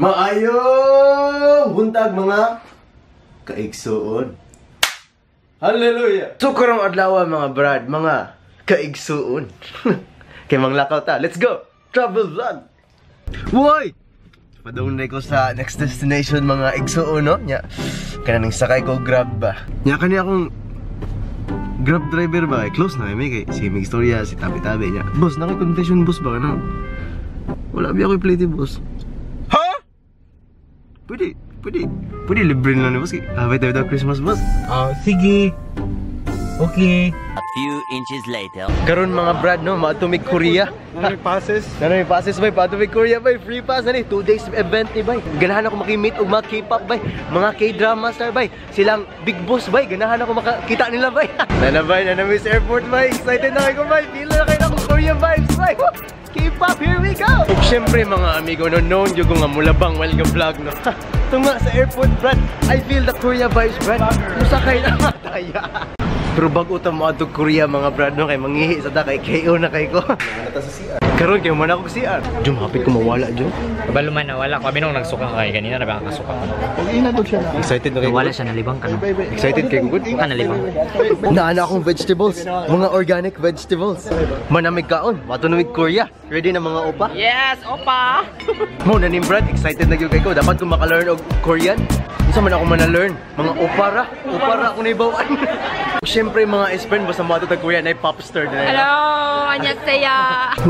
Maayong buntag mga kaigsuon. Hallelujah! So karong adlaw mga brad, mga kaigsuon. Kay manglakaw ta. Let's go! Travel vlog! Woy! Padung ko sa next destination mga igsuon no? Nya. Kanang sakay ko grab ba. Nya kani akong Grab driver ba? Eh, close na may kay si Mig Storya, si Tabi Tabi niya. Boss, naka confession boss ba ano? Wala biya ko plate boss. Pwede, pwede, pwede libre na ni boss. Habay tayo daw Christmas boss. Ah, sige. Okay. A few inches later. Karon mga brad no, maatumig Korea. Ano passes? Nanoy passes bay, maatumig Korea bay, free pass na ni, 2 days event ni bay. Ganahan ako makimit og mga K-pop bay, mga K-drama star bay. Silang big boss bay, ganahan ako makakita nila bay. Nana bay, nana miss airport bay. Excited na kayo bay. Feel na kayo ng Korean vibes bay. K-pop, here we go! Ug syempre mga amigo, no, known yung nga mulabang while nga vlog, no. Tunga sa airport, Brad. I feel the Korea vibes, Brad. Musakay na mataya. Pero bago ta mo Korea mga brad no kay mangihi sa ta kay KO na kay ko. Nata sa CR. Karon kay man ako CR. Jum hapit ko mawala jum. Kabalo man nawala ko abinong nagsuka kay kanina na ba kasuka. Ina to siya. Excited na kay. Wala siya nalibang ka na. Excited kay gud. Ka nalibang. Naana akong vegetables, mga organic vegetables. Manamig kaon, oh. matunawig Korea. Ready na mga opa? Yes, opa. Mo na nim Brad, excited na gyud kay ko. Dapat ko maka-learn og Korean. Unsa man ako man-learn? Mga opara, opara ko na ibawan. Siyempre mga Espen, basta mga tag Korean ay popstar na. Hello, annyeonghaseyo.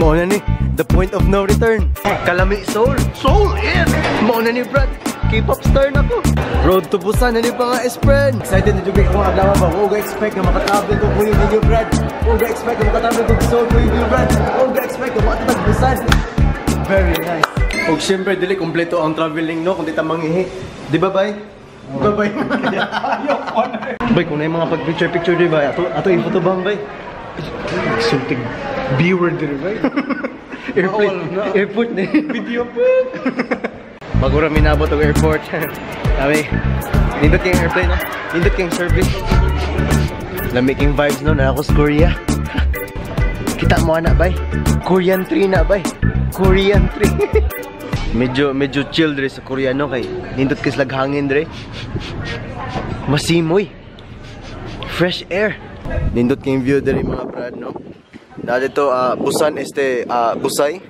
Mo na ni the point of no return. Kalami Soul. Soul in! Mo na ni Brad. K-pop star na ko. Road to Busan na ni pa nga S-friend. Excited na jugay kung adlaw ba. Huwag expect na makatablet ko kunin ninyo Brad. Huwag expect na makatablet ko Soul kunin ninyo Brad. Huwag expect na makatablet Busan. Very nice. Huwag siyempre, dili kompleto ang traveling no, kung di ta mangihi. Di ba bay? Di ba bay? Bay, kung na yung mga pag-picture-picture di ba? Ato, ato yung photo bang bay? Sulting viewer din bay. Airplane, airport na Video po. Bago rin minabot ang airport. Sabi, nindot kayong airplane, no? Nindot kayong service. Lamiking vibes, no? Na ako sa Korea. Kita mo anak, bay. Korean 3 na, bay. Korean 3. medyo, medyo chill dre sa Koreano kay nindot kay slag hangin dre. Masimoy. Fresh air. Nindot kayong view dre mga brad, no? Na dito ah, Busan este ah, Busay.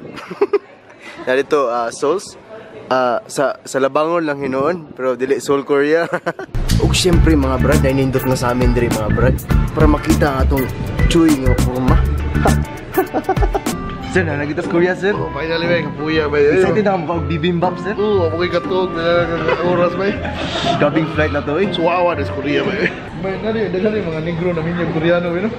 na dito ah, Souls. Ah, sa sa Labangon lang hinoon pero dili Seoul Korea. Ug syempre mga brad ay nindot na sa amin diri mga brad para makita ang atong chuy nga forma. sir, na nagita sa Korea sir. Oh, finally may kapuya yun? Excited na ako bibimbap sir. Oo, ako kay katog na oras yun? Gabing flight na to eh. Suwawa na sa Korea yun? May nari, yung mga negro na minyong Koreano ba yun?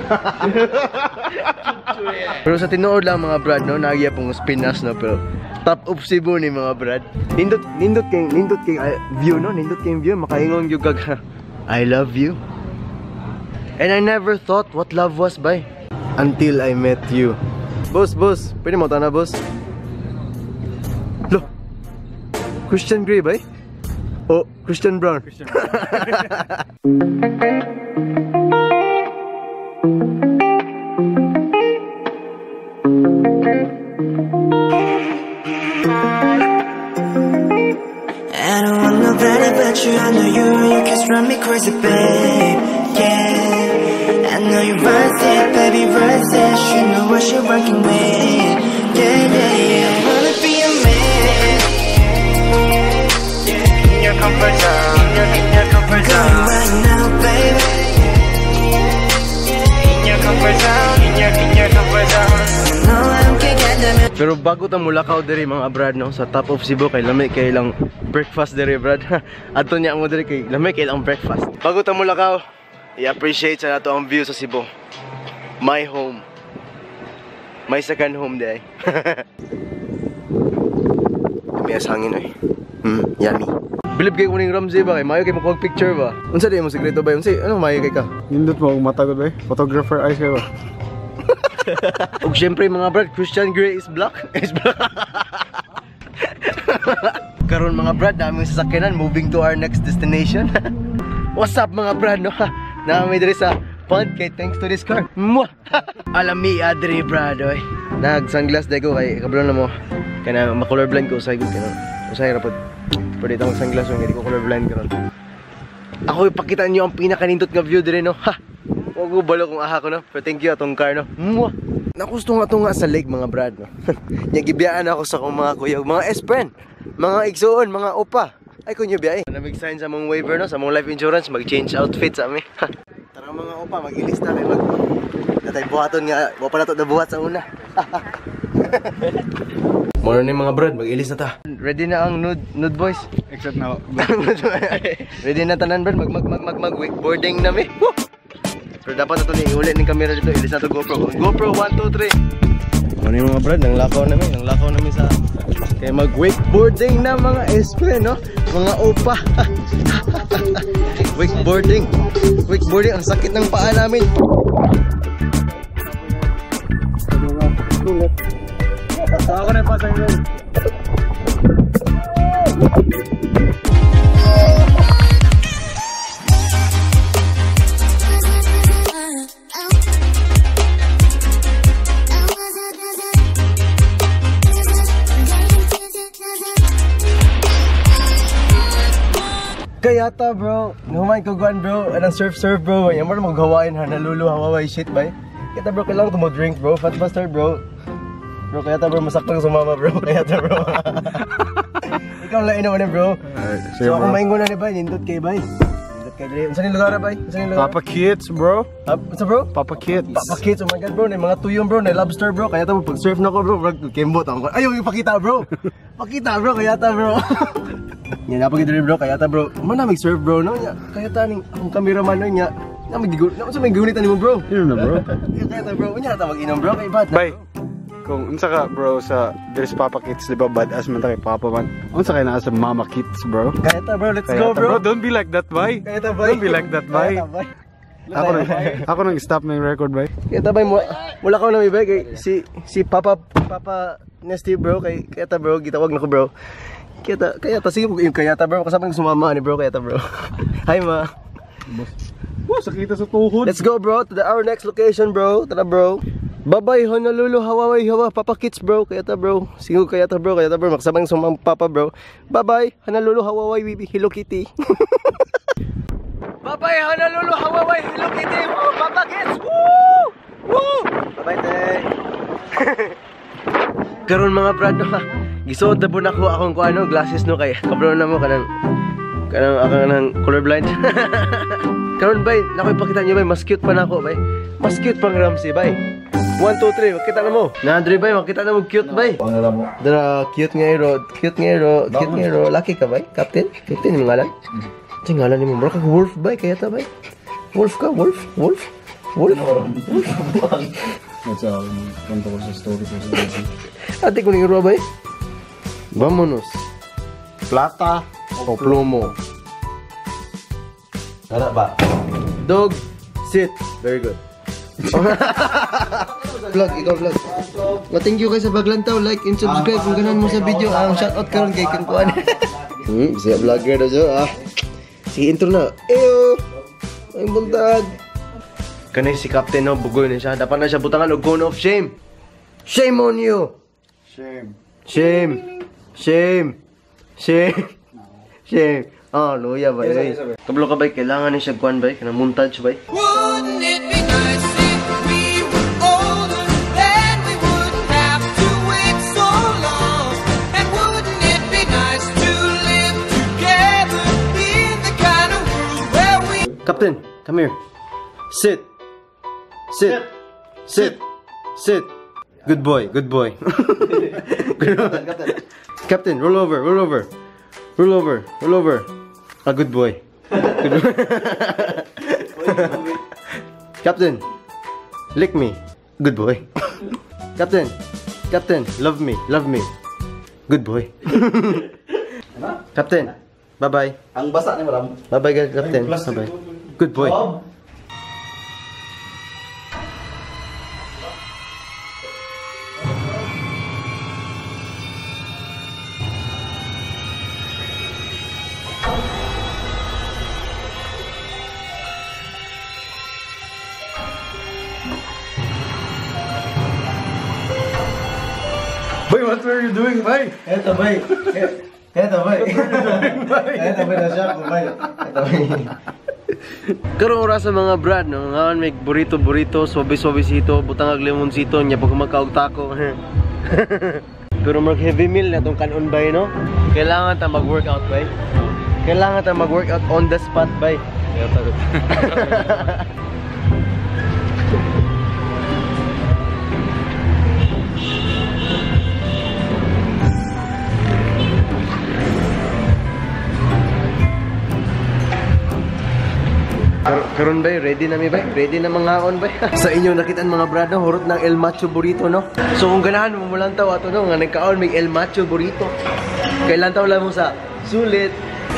Pero sa tinuod lang mga brad no, nagya pong spinas no pero top of Cebu ni mga brad. Nindot nindot kay nindot kay ah, view no, nindot kay view makaingon gyud kag I love you. And I never thought what love was by until I met you. Boss, boss, pwede mo tana boss? Lo. Christian Grey ba? Oh, Christian Brown. Christian I me crazy, babe. Yeah, I know you're worth it, baby, worth it. You know what you're working with. Yeah, yeah, Pero bago ta mulakaw diri mga brad no sa top of Cebu kay lami kay lang breakfast diri brad. Adto niya mo diri kay lami kay lang breakfast. Bago ta mulakaw, i-appreciate sa nato ang view sa Cebu. My home. My second home day. May hangin ay. Hmm, yummy. Bilib kay kuning Ramsey ba kay mayo kay mo picture ba? Unsa di mo sekreto ba? Unsa ano mayo kay ka? Nindot mo, matagod ba Photographer eyes kayo ba? Ug syempre mga brad, Christian Grey is black. Is black. Karon mga brad, naming sasakyanan moving to our next destination. What's up mga brad no? Naami diri sa kay thanks to this car. Mwah! Alami adri brad oy. Nag sunglass day ko kay kablo na mo. Kana ma-colorblind ko sa gud kana. Usay ra pod. Pwede tawag sunglass hindi ko colorblind karon. Ako ipakita niyo ang pinakanindot nga view dire no. Ha. Wag ko balo kung aha ko no. Pero thank you atong car no. Mwah. Nakusto nga to nga sa lake mga brad no. Nya gibiyaan ako sa akong mga kuya, mga S-friend, mga igsuon, mga opa. Ay kunyo biya eh. Namig sign sa mong waiver no, sa mong life insurance, mag-change outfit sa amin. Tara mga opa, mag-ilista kay mag Natay buhaton nga, wa pa na to nabuhat sa una. Moro ni mga brad, mag-ilis na ta. Ready na ang nude, nude boys? Except now. Ready na tanan brad, mag mag mag mag, mag wakeboarding na mi. Woo! Pero dapat na to ni iulit ng kamera dito, ilis na to GoPro. GoPro 1 2 3. Ano yung mga brad, nang lakaw namin, nang lakaw namin sa kaya mag wakeboarding na mga espre no, mga opa. wakeboarding. Wakeboarding ang sakit ng paa namin. Ako na pa sa inyo. Kaya ta bro, humay ko guan bro, anang surf surf bro, yan mo na maghawain ha, nalulu hawaway shit bay. Kaya ta bro, kailangan ko mo drink bro, fat buster bro. Bro, kaya ta bro, masaktan sumama bro, kaya ta bro. Ikaw lang inawan na bro. sige, so ako bro. maingon na ni bay, nindot kay bay. Unsa ni lugar bay? Unsa ni lugar? Papa Kids, bro. Ah, unsa bro? Papa Kids. Papa kids, oh my god bro, na mga tuyong bro, na lobster bro, kaya ta pag surf na ko bro, bro, kembot ako. Ayaw ipakita bro. Pakita bro, kaya ta bro. Nya napagid rin bro, kaya ta bro. Mo na mag-surf bro no. Nya, kaya ta ning ang cameraman no nya. Na magigun, na sa may gunitan nimo bro. Yun na, bro. Kaya ta bro, nya ta mag-inom bro kay bad. Bay. Kung unsa ka bro sa there's Papa Kids, di ba badass man ta kay Papa man. Unsa kay naa sa Mama Kids, bro? Kaya ta bro, let's Kaya go ta, bro. Don't be like that, bay. Kaya ta bay. Don't be like that, bay. Kaya ta. Ako nang ako nang stop na yung record, bay. Kaya ta bay mo wala ko na may bay kay si si Papa Papa Nesty bro kay kaya ta bro gitawag na ko bro. Kaya ta kaya ta sige yung kaya ta bro kasama ng sumama ni bro kaya ta bro. Hi ma. Wow, sakita sa tuhod. Let's go bro to the our next location bro. Tara bro. Bye-bye Honolulu, Hawaii, Hawa, Papa Kids bro. Kaya ta bro. Singo kaya ta bro, kaya ta bro. Makasabang sumang papa bro. Bye-bye Honolulu, Hawaii, Bibi, Hello Kitty. Bye-bye Honolulu, Hawaii, Hello Kitty. Woo, Papa Kids. Woo! Woo! Bye-bye te. Karon mga brad no ha. Gisuot na po na ko akong kuano glasses no kay kabro na mo kanang kanang akang nang colorblind. Karon bay, nakoy pakita niyo bay, mas cute pa nako bay. Mas cute pang Ramsey bay. 1 2 3, makita na mo. Na Andre bay, makita na mo cute bay. Dara cute nga iro, cute nga iro, cute nga iro. Lucky ka bay? Captain? Captain yung ngalan? Ito yung ngalan ni mo. Bro, kag wolf bay, kaya ta bay. Wolf ka, wolf, wolf. Wolf. That's uh, kwento ko sa story ko sa Ate ko ng iro bay. Vamonos. Plata. O plomo. Tara ba? Dog, sit. Very good. vlog, ikaw vlog. Well, thank you guys sa paglantaw. Like and subscribe kung ganan mo sa video. Ang shoutout karon kay King Kuan. hmm, siya vlogger na siya. Ah. Sige, intro na. Eyo! Ay, buntag. Kanay si Captain, no? Bugoy na siya. Dapat na siya butangan og cone of shame. Shame on you! Shame. Shame. Shame. Shame. Shame. Oh, luya ba? Yes, Kablo ka ba? Kailangan ni siya kuan ba? Kanang montage ba? Wouldn't it be nice if we were older? Then we wouldn't have to wait so long. And wouldn't it be nice to live together in the kind of world where we Captain, come here. Sit. Sit. Sit. Sit. Good boy, good boy. boy. Captain, roll over, roll over. Roll over, roll over. A good boy. Good boy. Captain, lick me. Good boy. Captain, Captain, love me, love me. Good boy. Captain, bye-bye. Ang basa ni Maram. Bye-bye, guys, Captain. Bye-bye. Good boy. Boy, what were you doing, bay? Eto, bay. Eto ba? Eto ba na siya? Kumay. Eto ba? Karong oras sa mga brad, no? Ngayon may burrito-burrito, sobe-sobesito, butang limonsito, niya pag kumakaog tako. Pero mag heavy meal na itong kanon bay, no? Kailangan ta mag-workout bay. Kailangan ta mag-workout on the spot bay. Kar bay, ready na mi bay? Ready na mga on bay? Sa inyo nakitaan mga brado, hurot ng El Macho Burrito, no? So kung ganahan mo mulang taw ato no, nga nagkaon may El Macho Burrito. Kailan taw lang mo sa sulit.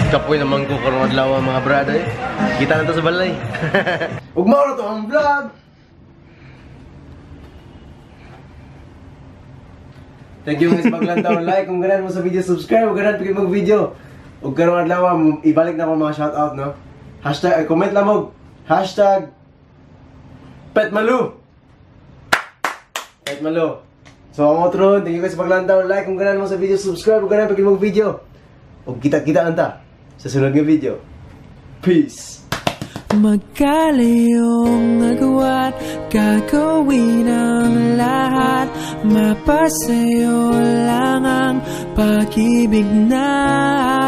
Kapoy naman ko karon adlaw mga brado eh. Kita na to sa balay. Ug mao to ang vlog. Thank you guys maglantaw like kung ganahan mo sa video subscribe ug ganahan pagay mag video. Ug karon adlaw ibalik na ko mga shoutout no. Hashtag, ay, comment lang mo. Hashtag, Petmalu. Petmalu. So, ang outro, thank you guys sa paglantaw. Like kung ganahan mo sa video, subscribe kung ganahan pag video. O kita-kita anta sa sunod ng video. Peace. Magkalayong agwat Gagawin ang lahat Mapasayo lang ang Pag-ibig na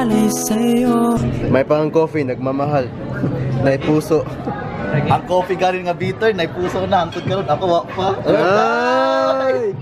alay sa'yo May pang coffee, nagmamahal. Naipuso. Ang coffee galing nga bitter, naipuso na, hangtod karon ako wa pa. Ay!